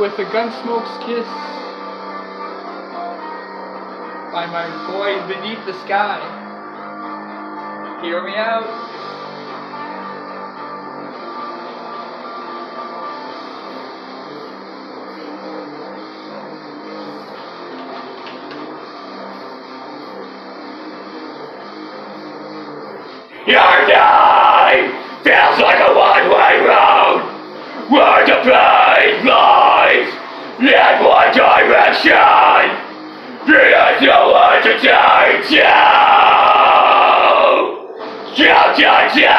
with a Gunsmoke's Kiss by my boy Beneath the Sky. Hear me out. Your night feels like a one-way road. Word to blood. G.I. Joe! G.I. Joe!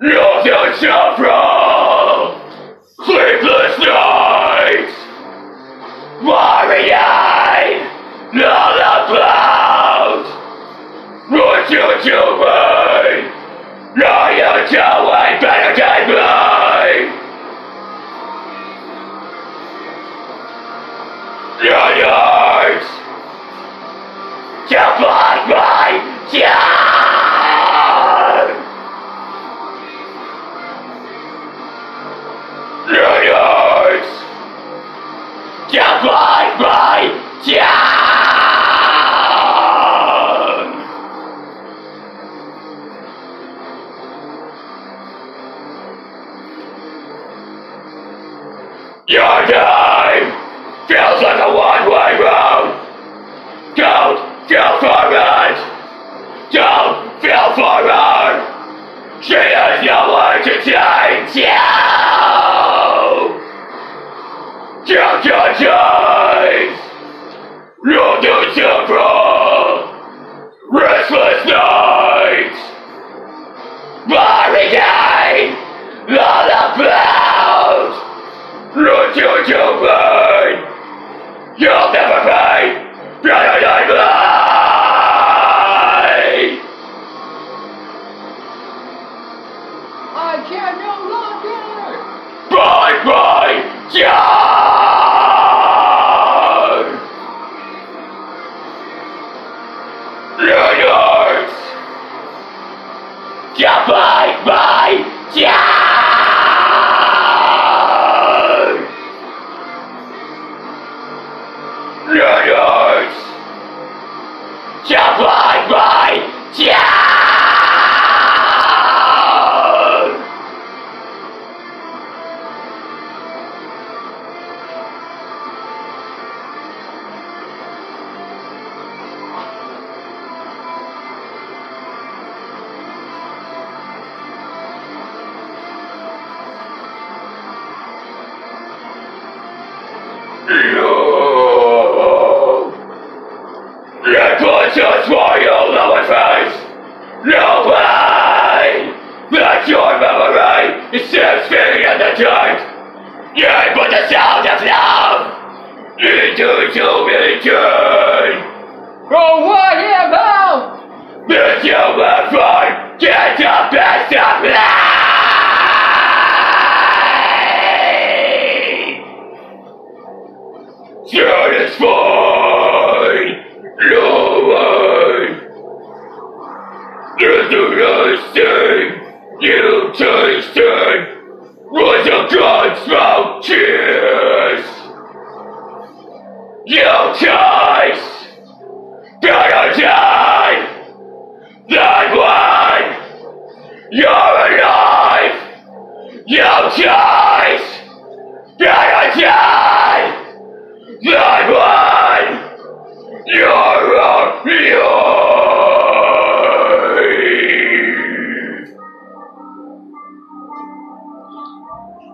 Not yourself from Sleepless Night! Yeah, yeah. Noodles! Supply my town! just why you, Leatherface! No! Russia!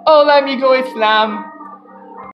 Oh, let me go, Islam.